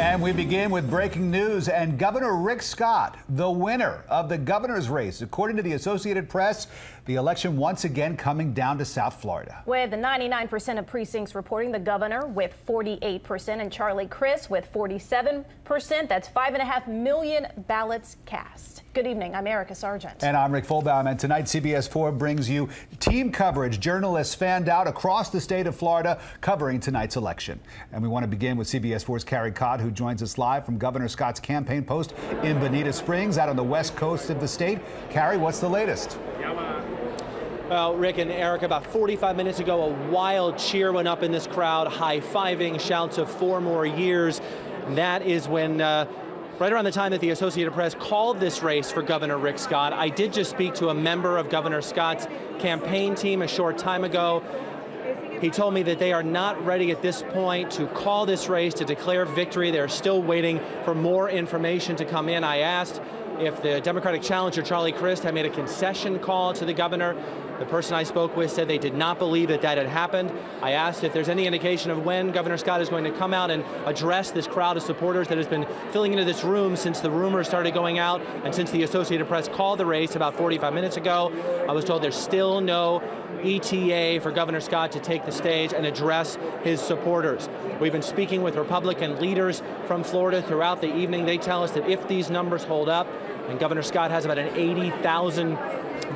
And we begin with breaking news and Governor Rick Scott, the winner of the governor's race. According to the Associated Press, the election once again coming down to South Florida. With 99% of precincts reporting the governor with 48% and Charlie Crist with 47%. That's 5.5 million ballots cast. Good evening. I'm Erica Sargent. And I'm Rick Folbaum. And tonight, CBS 4 brings you team coverage. Journalists fanned out across the state of Florida covering tonight's election. And we want to begin with CBS 4's Carey Codd, who joins us live from Governor Scott's campaign post in Bonita Springs, out on the west coast of the state. Carey, what's the latest? Well, Rick and Eric, about 45 minutes ago, a wild cheer went up in this crowd, high-fiving, shouts of four more years. That is when uh, right around the time that the Associated Press called this race for Governor Rick Scott. I did just speak to a member of Governor Scott's campaign team a short time ago. He told me that they are not ready at this point to call this race, to declare victory. They're still waiting for more information to come in. I asked if the Democratic challenger, Charlie Crist, had made a concession call to the governor. The person I spoke with said they did not believe that that had happened. I asked if there's any indication of when Governor Scott is going to come out and address this crowd of supporters that has been filling into this room since the rumors started going out and since the Associated Press called the race about 45 minutes ago. I was told there's still no ETA for Governor Scott to take the stage and address his supporters. We've been speaking with Republican leaders from Florida throughout the evening. They tell us that if these numbers hold up, and Governor Scott has about an 80,000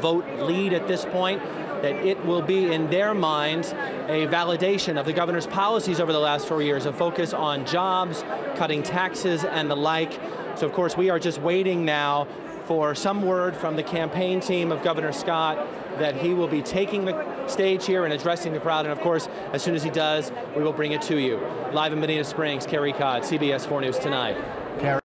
vote lead at this point, that it will be, in their minds, a validation of the governor's policies over the last four years, a focus on jobs, cutting taxes, and the like. So, of course, we are just waiting now for some word from the campaign team of Governor Scott that he will be taking the stage here and addressing the crowd. And of course, as soon as he does, we will bring it to you. Live in Bonita Springs, Carey Codd, CBS 4 News Tonight.